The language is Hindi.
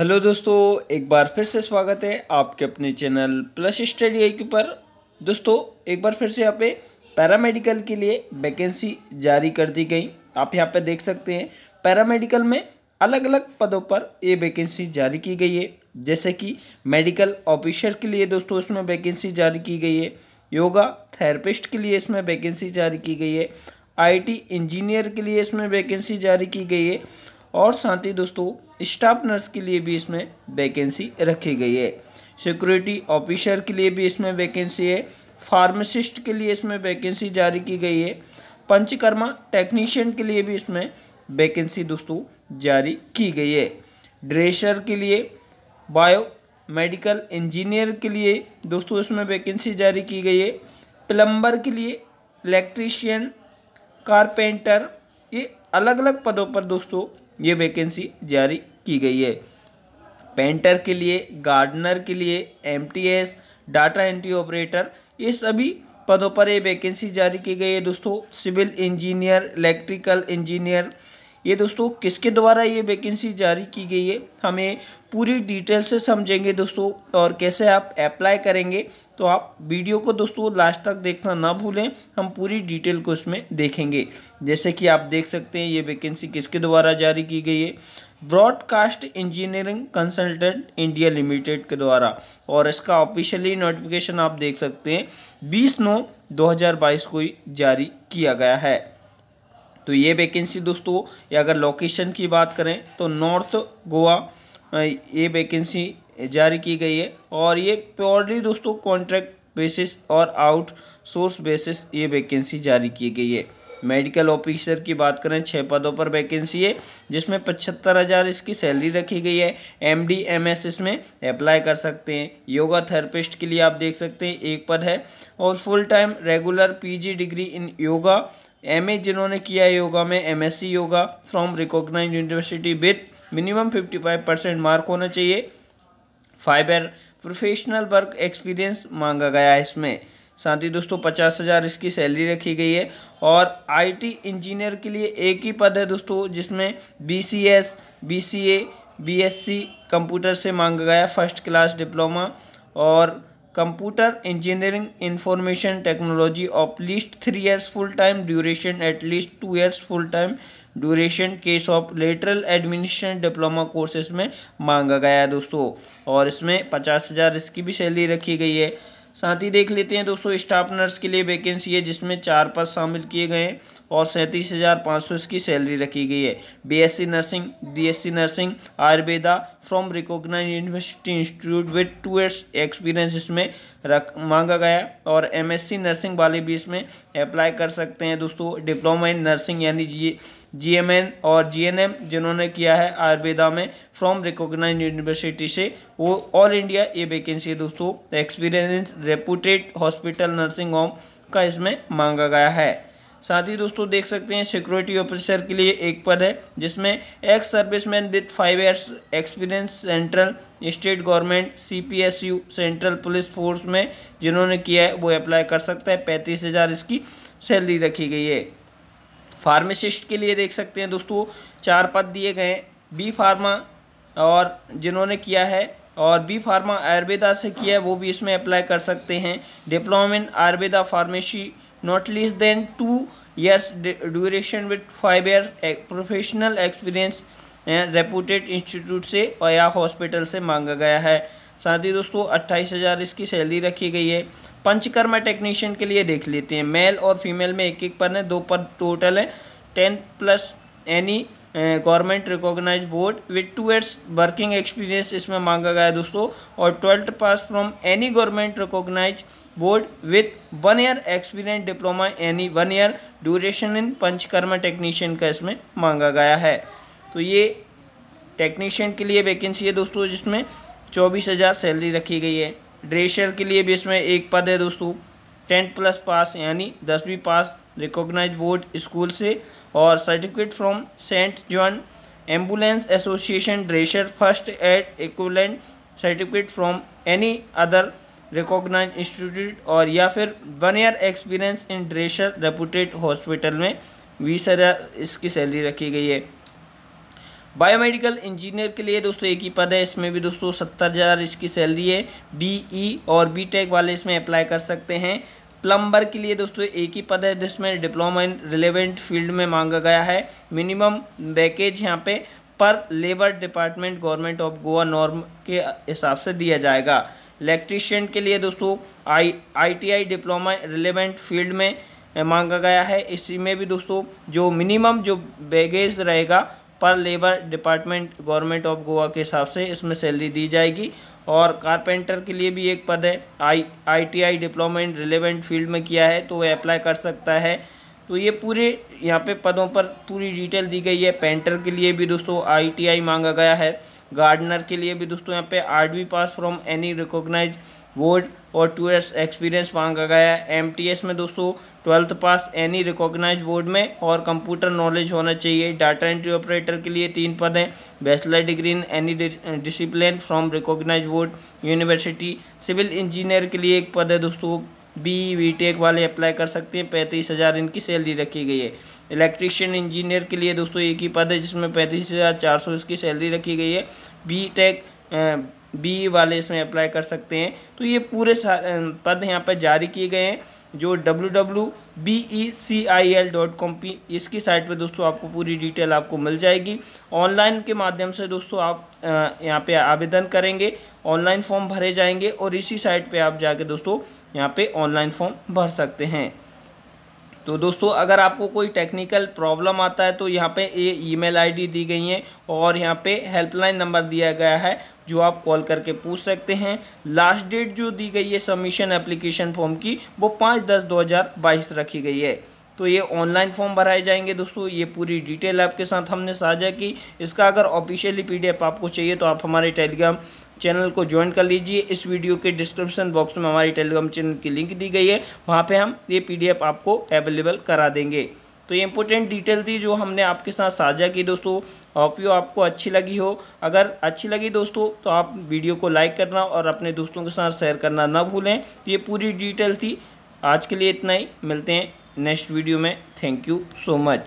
हेलो दोस्तों, एक बार फिर से स्वागत है आपके अपने चैनल प्लस स्टडी आई पर। दोस्तों, एक बार फिर से यहाँ पे पैरामेडिकल के लिए वैकेंसी जारी कर दी गई। आप यहाँ पे देख सकते हैं, पैरामेडिकल में अलग अलग पदों पर ये वैकेंसी जारी की गई है। जैसे कि मेडिकल ऑफिसर के लिए दोस्तों इसमें वैकेंसी जारी की गई है। योगा थेरेपिस्ट के लिए इसमें वैकेंसी जारी की गई है। आईटी इंजीनियर के लिए इसमें वैकेंसी जारी की गई है। और साथ ही दोस्तों स्टाफ नर्स के लिए भी इसमें वैकेंसी रखी गई है। सिक्योरिटी ऑफिसर के लिए भी इसमें वैकेंसी है। फार्मासिस्ट के लिए इसमें वैकेंसी जारी की गई है। पंचकर्मा टेक्नीशियन के लिए भी इसमें वैकेंसी दोस्तों जारी की गई है। ड्रेशर के लिए बायो मेडिकल इंजीनियर के लिए दोस्तों इसमें वैकेंसी जारी की गई है। प्लम्बर के लिए इलेक्ट्रीशियन कारपेंटर ये अलग अलग पदों पर दोस्तों ये वैकेंसी जारी की गई है। पेंटर के लिए, गार्डनर के लिए एमटीएस डाटा एंट्री ऑपरेटर, ये सभी पदों पर ये वैकेंसी जारी की गई है दोस्तों। सिविल इंजीनियर इलेक्ट्रिकल इंजीनियर ये दोस्तों किसके द्वारा ये वैकेंसी जारी की गई है, हमें पूरी डिटेल से समझेंगे दोस्तों। और कैसे आप अप्लाई करेंगे तो आप वीडियो को दोस्तों लास्ट तक देखना ना भूलें, हम पूरी डिटेल को इसमें देखेंगे। जैसे कि आप देख सकते हैं, ये वैकेंसी किसके द्वारा जारी की गई है broadcast engineering consultant India limited के द्वारा और इसका ऑफिशियली नोटिफिकेशन आप देख सकते हैं, बीस नौ दो को ही जारी किया गया है। तो ये वैकेंसी दोस्तों, या अगर लोकेशन की बात करें तो नॉर्थ गोवा ये वैकेंसी जारी की गई है और ये प्योरली दोस्तों कॉन्ट्रैक्ट बेसिस और आउट सोर्स बेसिस ये वैकेंसी जारी की गई है। मेडिकल ऑफिसर की बात करें छः पदों पर वैकेंसी है, जिसमें पचहत्तर हज़ार इसकी सैलरी रखी गई है। एम डी एम एस इसमें अप्लाई कर सकते हैं। योगा थेरेपिस्ट के लिए आप देख सकते हैं, एक पद है। और full time regular PG degree in yoga MA जिन्होंने किया है योगा में MSc yoga from recognise university with minimum 55 percent mark होना चाहिए। फाइबर प्रोफेशनल वर्क एक्सपीरियंस मांगा गया है इसमें। साथ ही दोस्तों, पचास हज़ार इसकी सैलरी रखी गई है और आईटी इंजीनियर के लिए एक ही पद है दोस्तों, जिसमें B C S B C A B S C computer से मांगा गया फ़र्स्ट क्लास डिप्लोमा और computer engineering information technology of least three years full time duration, at least two years full time duration case of lateral administration diploma courses में मांगा गया है दोस्तों और इसमें पचास हज़ार इसकी भी सैलरी रखी गई है। साथ ही देख लेते हैं दोस्तों स्टाफ नर्स के लिए वैकेंसी है, जिसमें चार पद शामिल किए गए हैं। और सैंतीस हज़ार पाँच सौ इसकी सैलरी रखी गई है। BSc nursing DSc nursing Ayurveda from recognise university institute with two years experience इसमें रख, मांगा गया और एमएससी नर्सिंग वाले भी इसमें अप्लाई कर सकते हैं। दोस्तों डिप्लोमा इन नर्सिंग यानी जी जीएमएन और जीएनएम जिन्होंने किया है आयुर्वेदा में फ्रॉम रिकॉग्नाइज यूनिवर्सिटी से, वो ऑल इंडिया ये वैकेंसी है। दोस्तों experience reputed hospital nursing home का इसमें मांगा गया है। साथ ही दोस्तों देख सकते हैं सिक्योरिटी ऑफिसर के लिए एक पद है, जिसमें ex serviceman with five years experience central state government CPSU central police force में जिन्होंने किया है, वो अप्लाई कर सकता है। पैंतीस हज़ार इसकी सैलरी रखी गई है। फार्मासिस्ट के लिए देख सकते हैं दोस्तों, चार पद दिए गए बी फार्मा और जिन्होंने किया है, और बी फार्मा आयुर्वेदा से किया है, वो भी इसमें अप्लाई कर सकते हैं। Diploma in Ayurveda pharmacy not less than two years duration with five year professional experience reputed institute से और या हॉस्पिटल से मांगा गया है। साथ ही दोस्तों, अट्ठाईस हज़ार इसकी सैलरी रखी गई है। पंचकर्मा टेक्नीशियन के लिए देख लेते हैं। मेल और फीमेल में एक एक पद है। दो पद टोटल है। Ten plus any government recognise board with two years working experience इसमें मांगा गया है दोस्तों। और twelfth pass from any government recognise board with one year experience diploma यानी one year duration in panchakarma technician का इसमें मांगा गया है। तो ये टेक्नीशियन के लिए वैकेंसी है दोस्तों, जिसमें चौबीस हज़ार सैलरी रखी गई है। ड्रेशर के लिए भी इसमें एक पद है दोस्तों। टेंथ प्लस पास यानी दसवीं पास रिकॉग्नाइज बोर्ड स्कूल से और certificate from saint John ambulance association ड्रेशर first aid equivalent certificate from any other recognise institute और या फिर one year experience in ड्रेशर reputed hospital में बीस हज़ार इसकी सैलरी रखी गई है। बायोमेडिकल इंजीनियर के लिए दोस्तों एक ही पद है, इसमें भी दोस्तों सत्तर हज़ार इसकी सैलरी है। बीई और बीटेक वाले इसमें अप्लाई कर सकते हैं। प्लम्बर के लिए दोस्तों एक ही पद है, जिसमें डिप्लोमा इन रिलेवेंट फ़ील्ड में मांगा गया है। मिनिमम पैकेज यहाँ पे पर labour department government of Goa norm के हिसाब से दिया जाएगा। इलेक्ट्रीशियन के लिए दोस्तों, I ITI diploma relevant field में मांगा गया है। इसी में भी दोस्तों, जो मिनिमम जो बैगेज रहेगा पर labour department government of Goa के हिसाब से इसमें सैलरी दी जाएगी। और कारपेंटर के लिए भी एक पद है I ITI diploma in relevant field में किया है तो वह अप्लाई कर सकता है। तो ये पूरे यहाँ पे पदों पर पूरी डिटेल दी गई है। पेंटर के लिए भी दोस्तों आईटीआई मांगा गया है। गार्डनर के लिए भी दोस्तों यहाँ पे आठवीं pass from any recognise board और टू ईयर्स एक्सपीरियंस मांगा गया है। एम टी एस में दोस्तों twelfth pass any recognise board में और कंप्यूटर नॉलेज होना चाहिए। डाटा एंट्री ऑपरेटर के लिए तीन पद हैं। Bachelor degree in any discipline from recognise board university civil engineer के लिए एक पद है दोस्तों। बी वी टेक वाले अप्लाई कर सकते हैं। पैंतीस हज़ार इनकी सैलरी रखी गई है। इलेक्ट्रिशियन इंजीनियर के लिए दोस्तों एक ही पद है, जिसमें पैंतीस हज़ार चार सौ इसकी सैलरी रखी गई है। बी टेक बी वाले इसमें अप्लाई कर सकते हैं। तो ये पूरे पद यहाँ पर जारी किए गए हैं, जो W W B E C I L dot com P इसकी साइट पे दोस्तों आपको पूरी डिटेल आपको मिल जाएगी। ऑनलाइन के माध्यम से दोस्तों आप यहाँ पे आवेदन करेंगे ऑनलाइन फॉर्म भरे जाएँगे और इसी साइट पे आप जाके दोस्तों यहाँ पे ऑनलाइन फॉर्म भर सकते हैं। तो दोस्तों, अगर आपको कोई टेक्निकल प्रॉब्लम आता है तो यहाँ पे ये ईमेल आईडी दी गई है और यहाँ पे हेल्पलाइन नंबर दिया गया है, जो आप कॉल करके पूछ सकते हैं। लास्ट डेट जो दी गई है सबमिशन एप्लीकेशन फॉर्म की, वो पाँच दस दो हज़ार बाईस रखी गई है। तो ये ऑनलाइन फॉर्म भराए जाएँगे दोस्तों। ये पूरी डिटेल आपके साथ हमने साझा की। इसका अगर ऑफिशियली पीडीएफ आपको चाहिए तो आप हमारे टेलीग्राम चैनल को ज्वाइन कर लीजिए। इस वीडियो के डिस्क्रिप्शन बॉक्स में हमारी टेलीग्राम चैनल की लिंक दी गई है। वहाँ पे हम ये पीडीएफ आपको अवेलेबल करा देंगे। तो ये इंपॉर्टेंट डिटेल थी जो हमने आपके साथ साझा की दोस्तों। ऑपियो आपको अच्छी लगी हो। अगर अच्छी लगी दोस्तों तो आप वीडियो को लाइक करना और अपने दोस्तों के साथ शेयर करना ना भूलें। ये पूरी डिटेल थी। आज के लिए इतना ही। मिलते हैं नेक्स्ट वीडियो में. Thank you so much